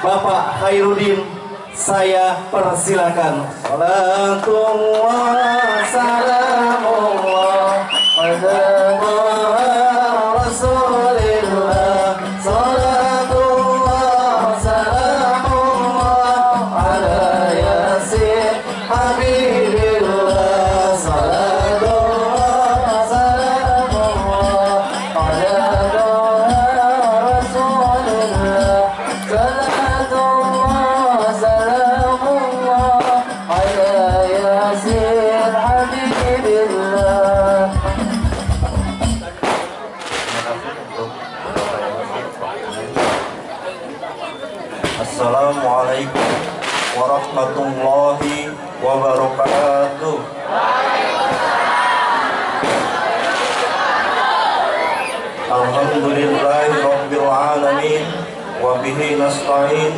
Bapak Khairuddin saya persilakan. Salatullah salamullah Assalamualaikum warahmatullahi wabarakatuh. Alhamdulillahi rabbil alamin wa bihi nasta'in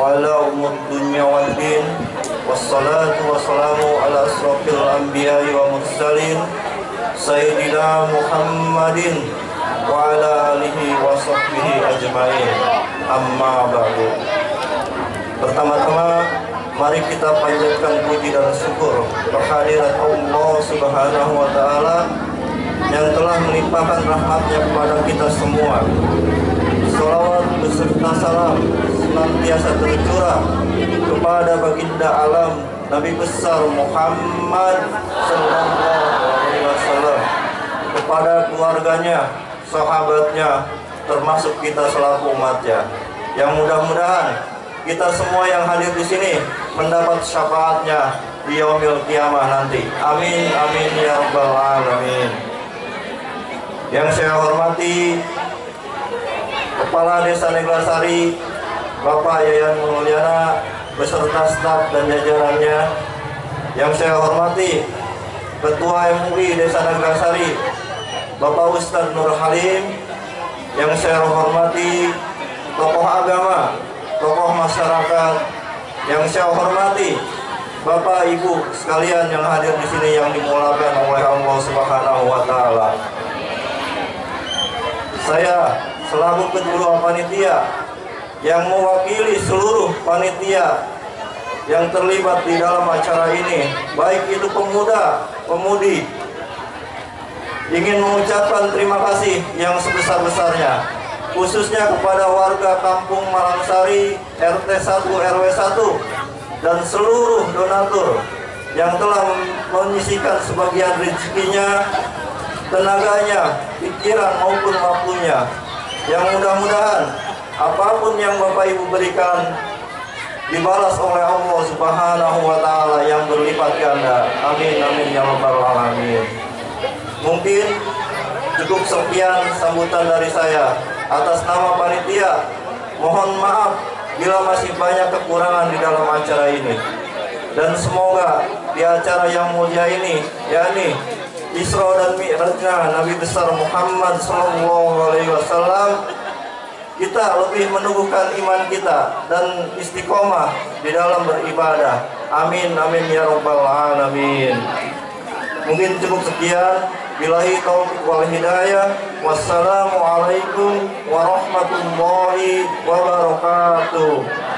wa la umur dunya wal din wassalatu wassalamu ala asrafil anbiya'i wa mursalin sayyidina Muhammadin wa ala alihi wa sahbihi ajma'in amma ba'du Pertama-tama mari kita panjatkan puji dan syukur kehadirat Allah Subhanahu wa taala yang telah melimpahkan rahmatnya kepada kita semua. Salawat beserta salam senantiasa tercurah kepada baginda alam Nabi besar Muhammad sallallahu alaihi wasallam kepada keluarganya, sahabatnya, termasuk kita selaku umatnya. Yang mudah-mudahan kita semua yang hadir di sini mendapat syafaatnya di yaumil kiamah nanti. Amin amin ya rabbal alamin. Yang saya hormati Kepala Desa Neglasari Bapak Yayan Mulyana beserta staf dan jajarannya. Yang saya hormati Ketua MUI Desa Neglasari Bapak Ustadz Nur Halim Yang saya hormati tokoh agama, tokoh masyarakat yang saya hormati, Bapak Ibu sekalian yang hadir di sini yang dimulakan oleh Allah Subhanahu wa taala. Saya selaku ketua panitia yang mewakili seluruh panitia yang terlibat di dalam acara ini, baik itu pemuda, pemudi, ingin mengucapkan terima kasih yang sebesar-besarnya khususnya kepada warga Kampung Malangsari RT 1 RW 1 dan seluruh donatur yang telah menyisikan sebagian rezekinya, tenaganya, pikiran maupun waktunya. Yang mudah-mudahan apa pun yang Bapak Ibu berikan dibalas oleh Allah Subhanahu wa taala yang berlipat ganda. Amin amin ya rabbal alamin. Mungkin cukup sekian sambutan dari saya atas nama panitia. Mohon maaf bila masih banyak kekurangan di dalam acara ini. Dan semoga di acara yang mulia ini, yakni Isra dan Mi'rajnya Nabi besar Muhammad Sallallahu Alaihi Wasallam, kita lebih meneguhkan iman kita dan istiqomah di dalam beribadah. Amin, amin ya robbal alamin. Mungkin cukup sekian. Bilahi taufiq wal hidayah. Wassalamualaikum warahmatullahi wabarakatuh.